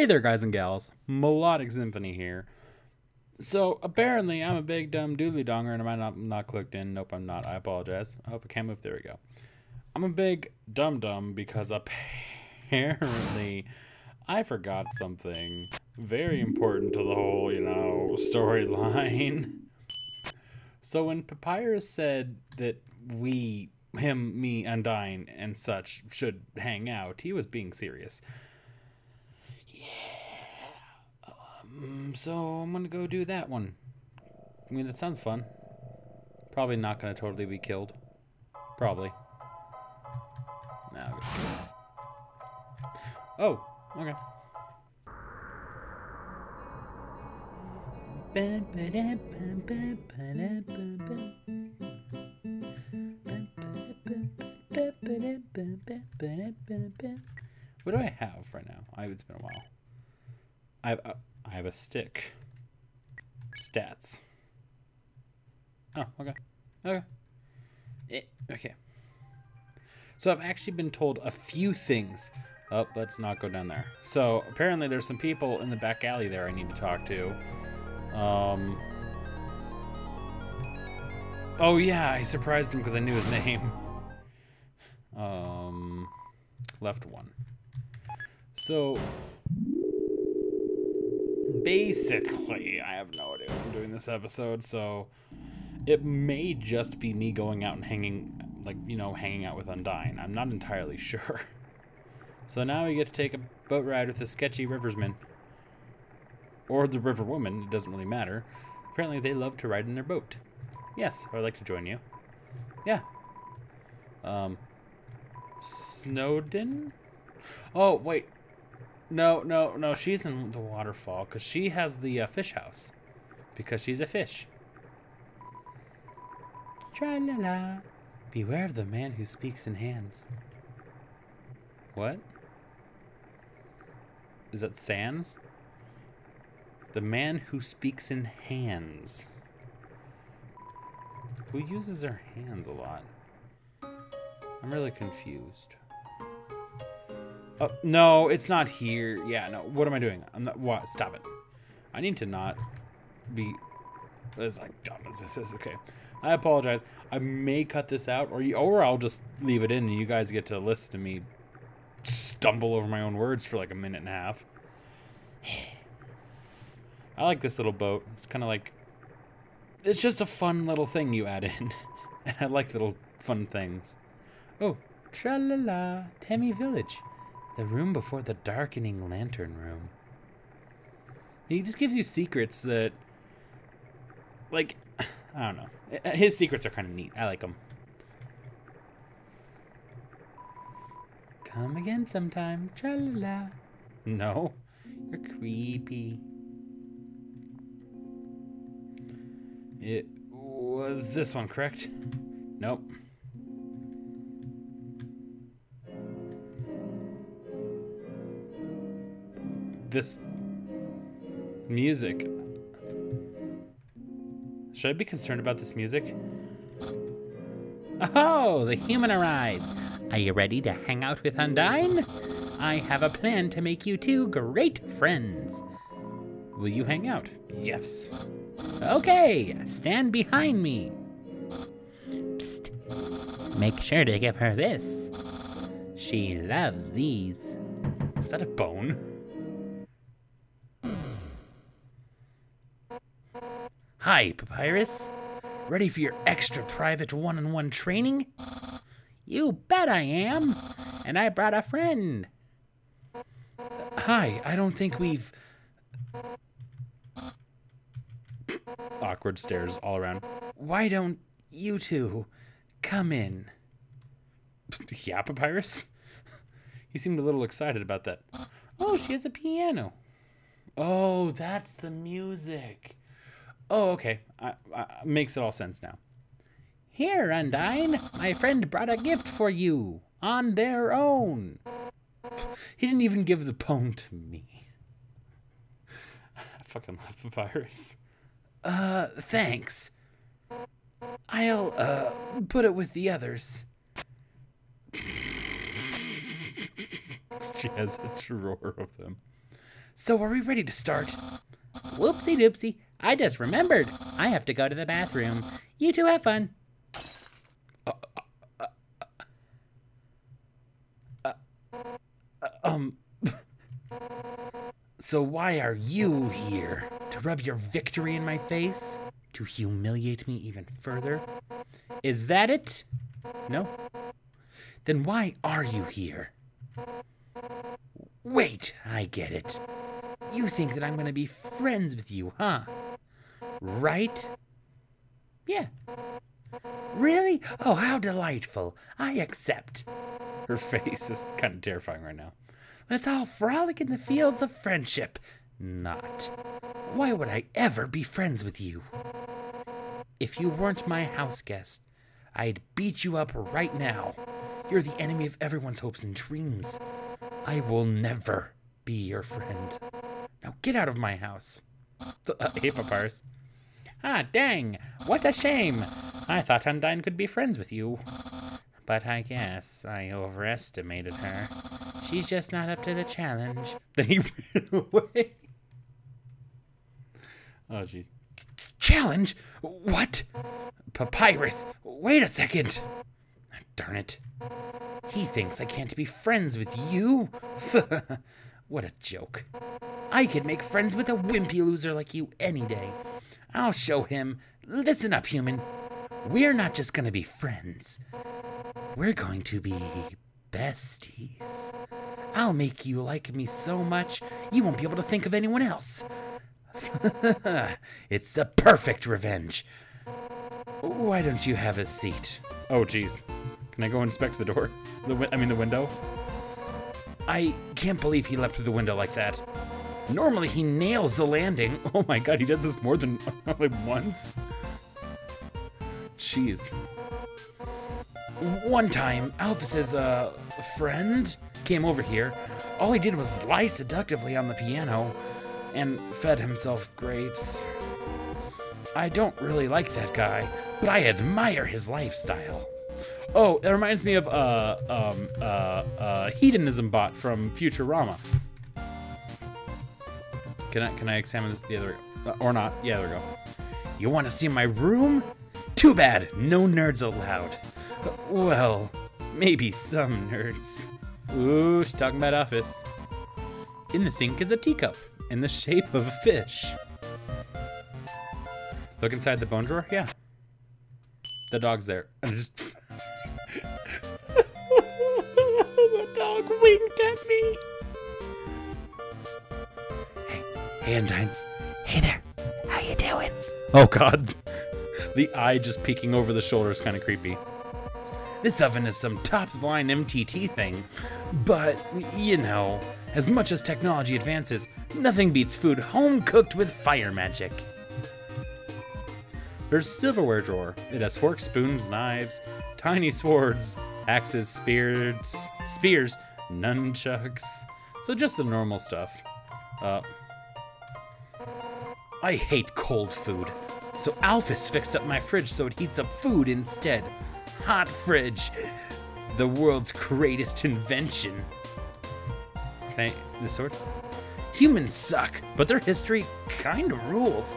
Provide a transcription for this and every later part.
Hey there, guys and gals. Melodic Symphony here. So, apparently, I'm a big dumb doodly donger and am I not not clicked in. Nope, I'm not. I apologize. I hope I can't move. There we go. I'm a big dum dum because apparently I forgot something very important to the whole, you know, storyline. So, when Papyrus said that we, him, me, Undyne, and such should hang out, he was being serious. Um, so I'm gonna go do that one. I mean, that sounds fun. Probably not gonna totally be killed. Probably. Nah. Oh, okay. What do I have right now? I, it's been a while. I have a, I have a stick. Stats. Oh, okay. Okay. Eh, okay. So I've actually been told a few things. Oh, let's not go down there. So apparently there's some people in the back alley there I need to talk to. Um. Oh yeah, I surprised him because I knew his name. Um, left one. So basically, I have no idea what I'm doing this episode, so it may just be me going out and hanging, like, you know, hanging out with Undyne. I'm not entirely sure. So now we get to take a boat ride with the sketchy riversman. Or the river woman, it doesn't really matter. Apparently they love to ride in their boat. Yes, I'd like to join you. Yeah. Um, Snowdin? Oh, wait. No, no, no. She's in the waterfall because she has the uh, fish house. Because she's a fish. Tra la la. Beware of the man who speaks in hands. What? Is that Sans? The man who speaks in hands. Who uses their hands a lot? I'm really confused. Oh, no, it's not here. Yeah, no. What am I doing? I'm not. What? Stop it. I need to not be as like dumb as this is. Okay, I apologize. I may cut this out, or you, or I'll just leave it in, and you guys get to listen to me stumble over my own words for like a minute and a half. I like this little boat. It's kind of like it's just a fun little thing you add in, and I like little fun things. Oh, tra la la, Temmie Village. The room before the darkening lantern room. He just gives you secrets that, like, I don't know. Uh, his secrets are kind of neat. I like them. Come again sometime. La la. No, you're creepy. It was this one, correct? Nope. This music. Should I be concerned about this music? Oh, the human arrives. Are you ready to hang out with Undyne? I have a plan to make you two great friends. Will you hang out? Yes. Okay, stand behind me. Psst. Make sure to give her this. She loves these. Is that a bone? Hi, Papyrus. Ready for your extra private one on one training? You bet I am. And I brought a friend. Hi, I don't think we've. Awkward stares all around. Why don't you two come in? yeah, Papyrus? he seemed a little excited about that. Oh, she has a piano. Oh, that's the music. Oh, okay. I, I, makes it all sense now. Here, Undyne, my friend brought a gift for you on their own. He didn't even give the poem to me. I fucking love Papyrus. Uh, thanks. I'll, uh, put it with the others. she has a drawer of them. So are we ready to start? Whoopsie doopsie. I just remembered. I have to go to the bathroom. You two have fun. Uh, uh, uh, um. so why are you here? To rub your victory in my face? To humiliate me even further? Is that it? No? Then why are you here? Wait, I get it. You think that I'm gonna be friends with you, huh? Right? Yeah. Really? Oh, how delightful. I accept. Her face is kind of terrifying right now. Let's all frolic in the fields of friendship. Not. Why would I ever be friends with you? If you weren't my house guest, I'd beat you up right now. You're the enemy of everyone's hopes and dreams. I will never be your friend. Now get out of my house. Uh, hey, Papyrus. Ah, dang! What a shame! I thought Undyne could be friends with you. But I guess I overestimated her. She's just not up to the challenge. Then he ran away. Oh, jeez. Challenge? What? Papyrus, wait a second. Darn it. He thinks I can't be friends with you? what a joke. I could make friends with a wimpy loser like you any day. I'll show him. Listen up, human. We're not just gonna be friends. We're going to be besties. I'll make you like me so much you won't be able to think of anyone else. it's the perfect revenge. Why don't you have a seat? Oh, jeez. Can I go inspect the door? The I mean, the window? I can't believe he leapt through the window like that. Normally he nails the landing. Oh my god, he does this more than like once. Jeez. One time, Alphys's uh, friend came over here. All he did was lie seductively on the piano and fed himself grapes. I don't really like that guy, but I admire his lifestyle. Oh, it reminds me of uh, um, uh, uh, hedonism bot from Futurama. Can I can I examine this? Yeah, there we. Uh, or not? Yeah, there we go. You want to see my room? Too bad, no nerds allowed. Well, maybe some nerds. Ooh, she's talking about office. In the sink is a teacup in the shape of a fish. Look inside the bone drawer? Yeah. The dog's there. Me. Hey, hey, Undyne. Hey there. How you doing? Oh, God. The eye just peeking over the shoulder is kind of creepy. This oven is some top line MTT thing. But, you know, as much as technology advances, nothing beats food home cooked with fire magic. There's silverware drawer. It has forks, spoons, knives, tiny swords, axes, spears, spears, nunchucks. So just the normal stuff. Uh, I hate cold food. So Alphys fixed up my fridge so it heats up food instead. Hot fridge. The world's greatest invention. Can I, the sword? Humans suck, but their history kinda rules.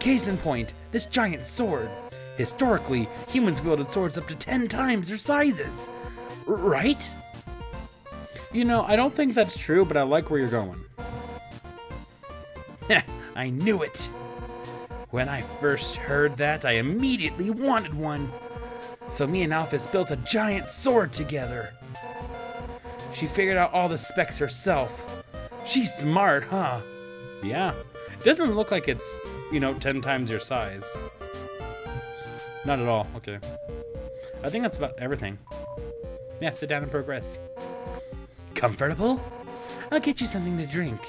Case in point, this giant sword. Historically, humans wielded swords up to 10 times their sizes. Right? You know, I don't think that's true, but I like where you're going. I knew it. When I first heard that, I immediately wanted one. So me and Alphys built a giant sword together. She figured out all the specs herself. She's smart, huh? Yeah. It doesn't look like it's, you know, 10 times your size. Not at all. Okay. I think that's about everything. Yeah, sit down and progress. Comfortable? I'll get you something to drink.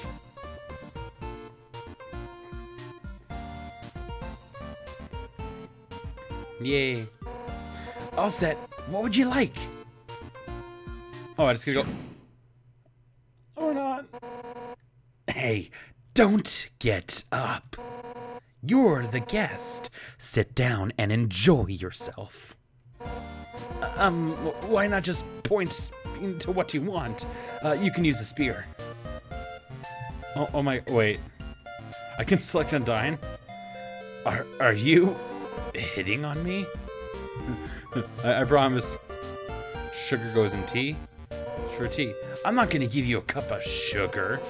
Yay. All set. What would you like? Oh, I just gotta go. Or not. Hey, don't get up. You're the guest. Sit down and enjoy yourself. Um, why not just point to what you want? Uh, you can use a spear. Oh, oh my, wait. I can select Undyne? Are, are you hitting on me? I, I promise. Sugar goes in tea? For tea. I'm not gonna give you a cup of sugar.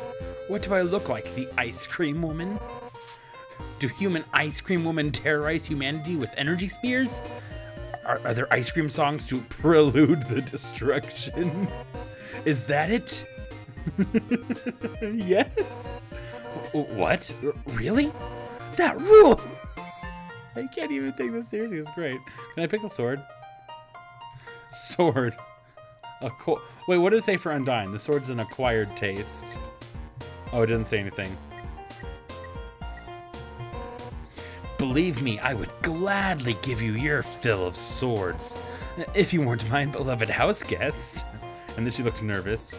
What do I look like, the ice cream woman? Do human ice cream women terrorize humanity with energy spears? Are, are there ice cream songs to prelude the destruction? Is that it? yes. What? Really? That rule! I can't even take this seriously. It's great. Can I pick the sword? Sword. A Wait, what did it say for Undyne? The sword's an acquired taste. Oh, it didn't say anything. Believe me, I would gladly give you your fill of swords, if you weren't my beloved house guest. And then she looked nervous.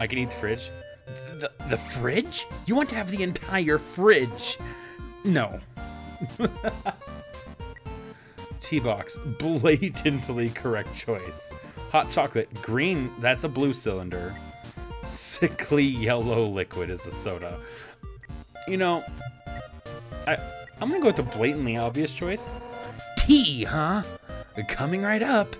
I can eat the fridge. The, the fridge? You want to have the entire fridge? No. Tea box, blatantly correct choice. Hot chocolate, green, that's a blue cylinder. Sickly yellow liquid is a soda. You know, I, I'm gonna go with the blatantly obvious choice. Tea, huh? Coming right up.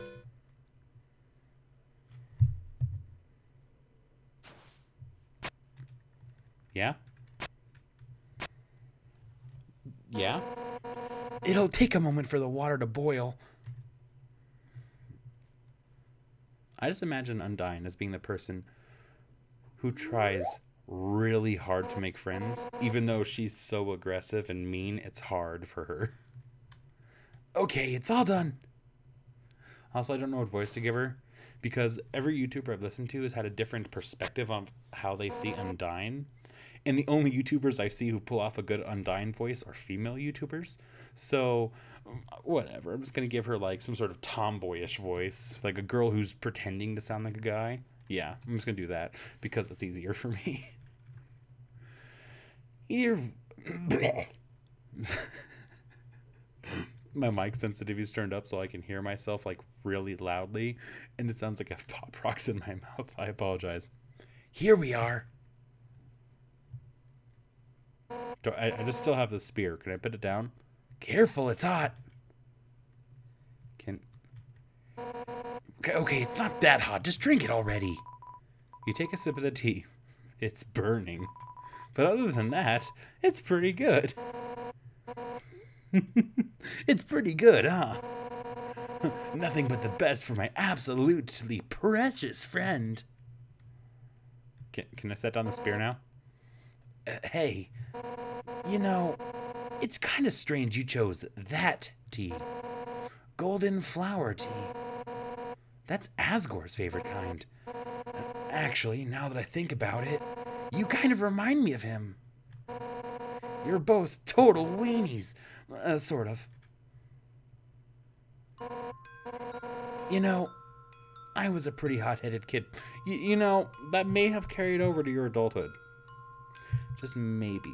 Yeah? Yeah? It'll take a moment for the water to boil. I just imagine Undyne as being the person who tries really hard to make friends, even though she's so aggressive and mean, it's hard for her. Okay, it's all done. Also, I don't know what voice to give her because every YouTuber I've listened to has had a different perspective on how they see Undyne. And the only YouTubers I see who pull off a good Undyne voice are female YouTubers. So, whatever. I'm just going to give her like some sort of tomboyish voice, like a girl who's pretending to sound like a guy. Yeah, I'm just going to do that because it's easier for me. My mic sensitivity is turned up so I can hear myself like really loudly, and it sounds like I have pop rocks in my mouth. I apologize. Here we are. I, I just still have the spear. Can I put it down? Careful, it's hot. Can. Okay, okay, it's not that hot. Just drink it already. You take a sip of the tea. It's burning. But other than that, it's pretty good. it's pretty good, huh? Nothing but the best for my absolutely precious friend. Can, can I set down the spear now? Uh, hey, you know, it's kind of strange you chose that tea. Golden flower tea. That's Asgore's favorite kind. Actually, now that I think about it, you kind of remind me of him. You're both total weenies. Uh, sort of. You know, I was a pretty hot-headed kid. Y you know, that may have carried over to your adulthood. Just maybe.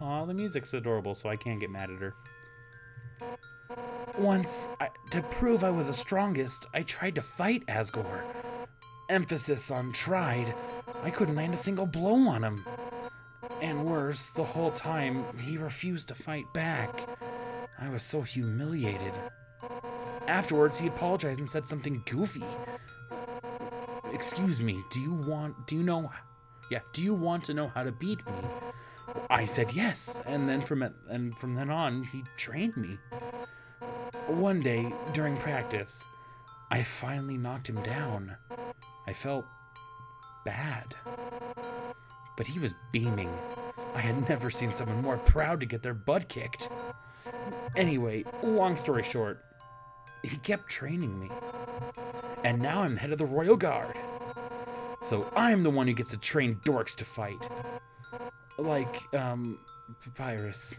Aw, the music's adorable, so I can't get mad at her. Once, I, to prove I was the strongest, I tried to fight Asgore. Emphasis on tried. I couldn't land a single blow on him. And worse, the whole time, he refused to fight back. I was so humiliated. Afterwards, he apologized and said something goofy. Excuse me, do you want, do you know, yeah, do you want to know how to beat me? I said yes, and then from and from then on, he trained me. One day, during practice, I finally knocked him down. I felt bad. But he was beaming. I had never seen someone more proud to get their butt kicked. Anyway, long story short, he kept training me. And now I'm head of the Royal Guard. So I'm the one who gets to train dorks to fight. Like, um, Papyrus.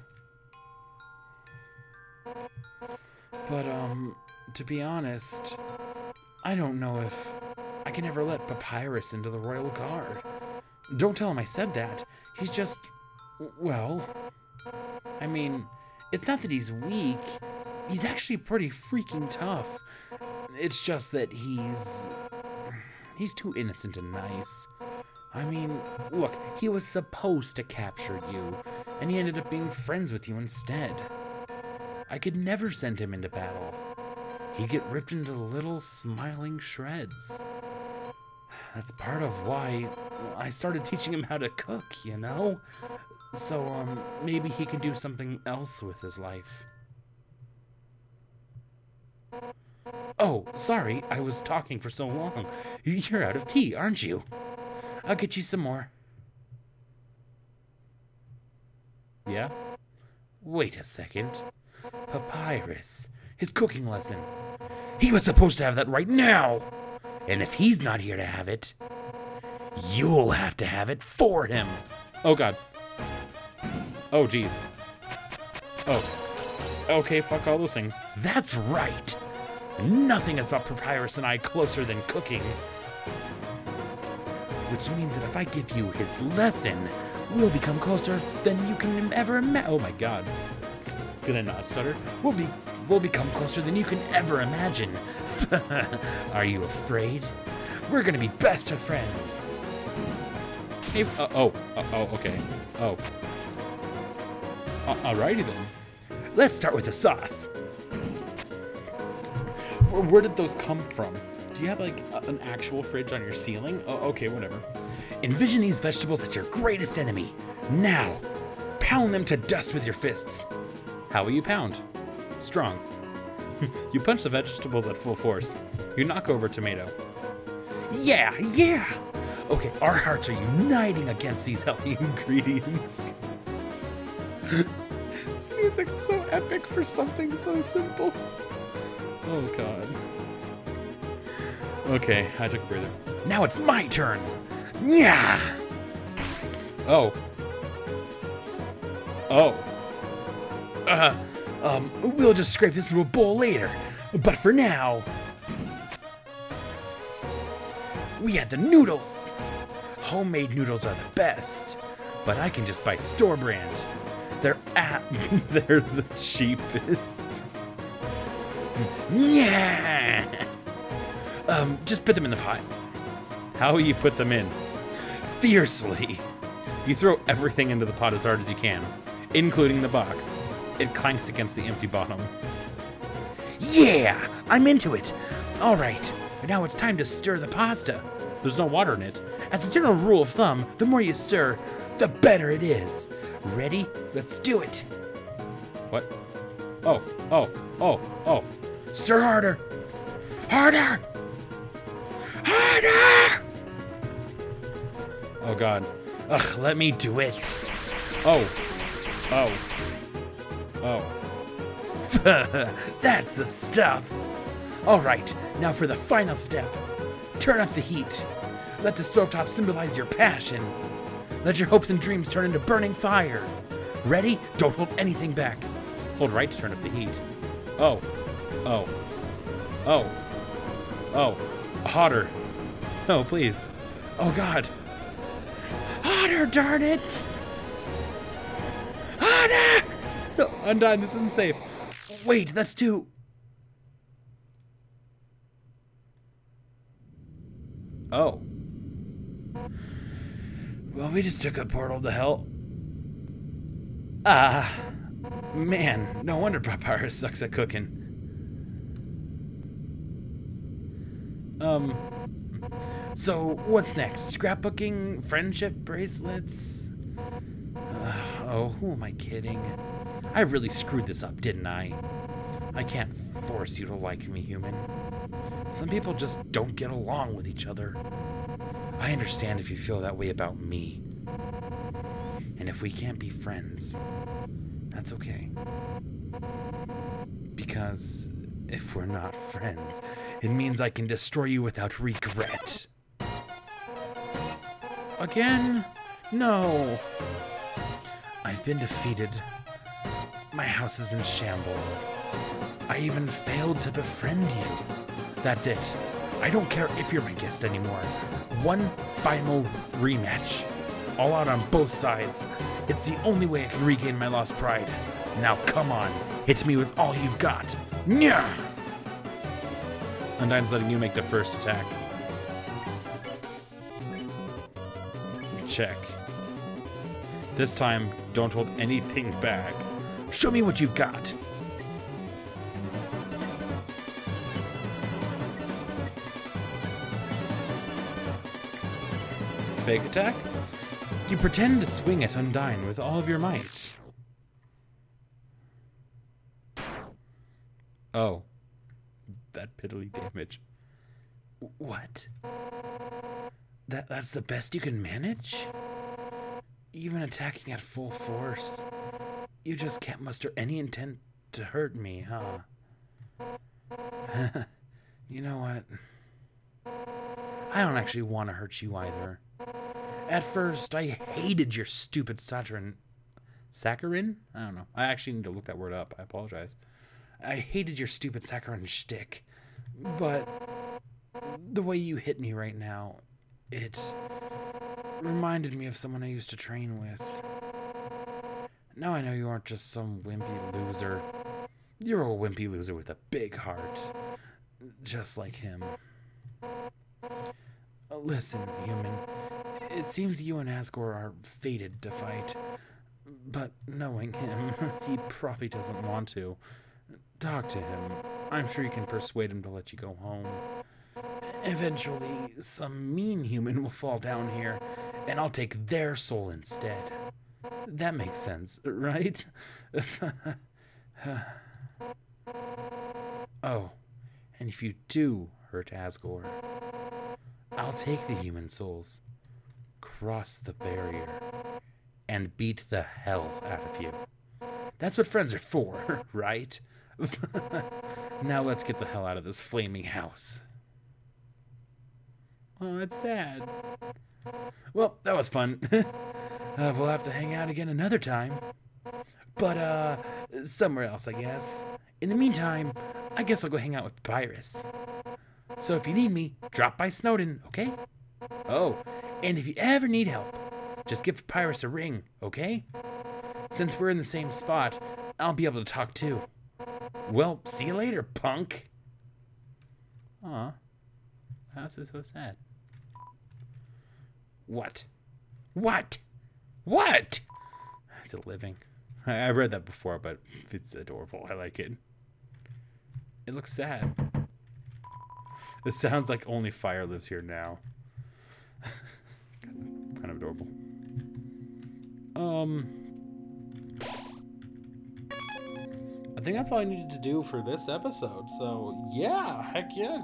But, um, to be honest, I don't know if can ever let Papyrus into the Royal Guard. Don't tell him I said that. He's just, well, I mean, it's not that he's weak. He's actually pretty freaking tough. It's just that he's, he's too innocent and nice. I mean, look, he was supposed to capture you, and he ended up being friends with you instead. I could never send him into battle. He'd get ripped into little smiling shreds. That's part of why I started teaching him how to cook, you know? So, um, maybe he can do something else with his life. Oh, sorry, I was talking for so long. You're out of tea, aren't you? I'll get you some more. Yeah? Wait a second. Papyrus. His cooking lesson. He was supposed to have that right now! And if he's not here to have it, you'll have to have it for him. Oh god. Oh jeez. Oh. Okay, fuck all those things. That's right. Nothing has brought Papyrus and I closer than cooking. Which means that if I give you his lesson, we'll become closer than you can ever imagine. Oh my god. Gonna not stutter? We'll be we'll become closer than you can ever imagine. Are you afraid? We're gonna be best of friends. Hey, uh, oh, uh, oh, okay. Oh. Uh, alrighty then. Let's start with the sauce. Where, where did those come from? Do you have like a, an actual fridge on your ceiling? Oh, okay, whatever. Envision these vegetables as your greatest enemy. Now, pound them to dust with your fists. How will you pound? Strong. you punch the vegetables at full force. You knock over tomato. Yeah, yeah! Okay, our hearts are uniting against these healthy ingredients. this music's so epic for something so simple. Oh god. Okay, I took a breather. Now it's my turn! Yeah! Oh. Oh. Uh, um, we'll just scrape this into a bowl later. But for now... We had the noodles! Homemade noodles are the best, but I can just buy store brand. They're at... they're the cheapest. Yeah! Um, just put them in the pot. How you put them in? Fiercely. You throw everything into the pot as hard as you can, including the box. It clanks against the empty bottom. Yeah! I'm into it! Alright, now it's time to stir the pasta. There's no water in it. As a general rule of thumb, the more you stir, the better it is. Ready? Let's do it. What? Oh, oh, oh, oh. Stir harder. Harder! Harder! Oh god. Ugh, let me do it. Oh. Oh. Oh. That's the stuff. All right, now for the final step. Turn up the heat. Let the stovetop symbolize your passion. Let your hopes and dreams turn into burning fire. Ready? Don't hold anything back. Hold right to turn up the heat. Oh. Oh. Oh. Oh. Hotter. Oh, please. Oh, God. Hotter, darn it! No, Undyne, this isn't safe. Wait, that's too... Oh. Well, we just took a portal to hell. Ah. Man, no wonder Papyrus sucks at cooking. Um, so what's next? Scrapbooking, friendship bracelets? Uh, oh, who am I kidding? I really screwed this up, didn't I? I can't force you to like me, human. Some people just don't get along with each other. I understand if you feel that way about me. And if we can't be friends, that's okay. Because if we're not friends, it means I can destroy you without regret. Again? No. I've been defeated. My house is in shambles. I even failed to befriend you. That's it. I don't care if you're my guest anymore. One final rematch. All out on both sides. It's the only way I can regain my lost pride. Now come on, hit me with all you've got. Nya! Undyne's letting you make the first attack. check. This time, don't hold anything back. Show me what you've got. Fake attack? You pretend to swing at Undyne with all of your might. Oh. That piddly damage. What? That that's the best you can manage? Even attacking at full force. You just can't muster any intent to hurt me, huh? you know what? I don't actually want to hurt you either. At first, I hated your stupid Saturn. Saccharin? I don't know. I actually need to look that word up. I apologize. I hated your stupid Saccharin shtick. But the way you hit me right now, it reminded me of someone I used to train with. Now I know you aren't just some wimpy loser. You're a wimpy loser with a big heart. Just like him. Listen, human. It seems you and Asgore are fated to fight. But knowing him, he probably doesn't want to. Talk to him. I'm sure you can persuade him to let you go home. Eventually, some mean human will fall down here, and I'll take their soul instead. That makes sense, right? oh, and if you do hurt Asgore, I'll take the human souls, cross the barrier, and beat the hell out of you. That's what friends are for, right? now let's get the hell out of this flaming house. Oh, it's sad. Well, that was fun. uh, we'll have to hang out again another time. But, uh, somewhere else, I guess. In the meantime, I guess I'll go hang out with Pyrus. So if you need me, drop by Snowdin, okay? Oh, and if you ever need help, just give Pyrus a ring, okay? Since we're in the same spot, I'll be able to talk too. Well, see you later, punk. Aw. This so sad? What? What? What? It's a living. I, have read that before, but it's adorable. I like it. It looks sad. It sounds like only fire lives here now. it's kind of, kind of adorable. Um, I think that's all I needed to do for this episode. So yeah, heck yeah.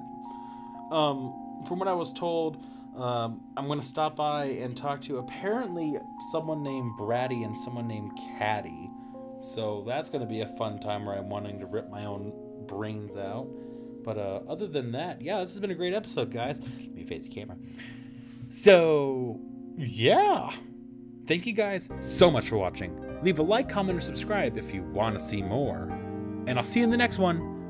Um, from what I was told, um, I'm going to stop by and talk to apparently someone named Bratty and someone named Catty. So that's going to be a fun time where I'm wanting to rip my own brains out. But uh, other than that, yeah, this has been a great episode, guys. Let me face the camera. So, yeah. Thank you guys so much for watching. Leave a like, comment, or subscribe if you want to see more. And I'll see you in the next one.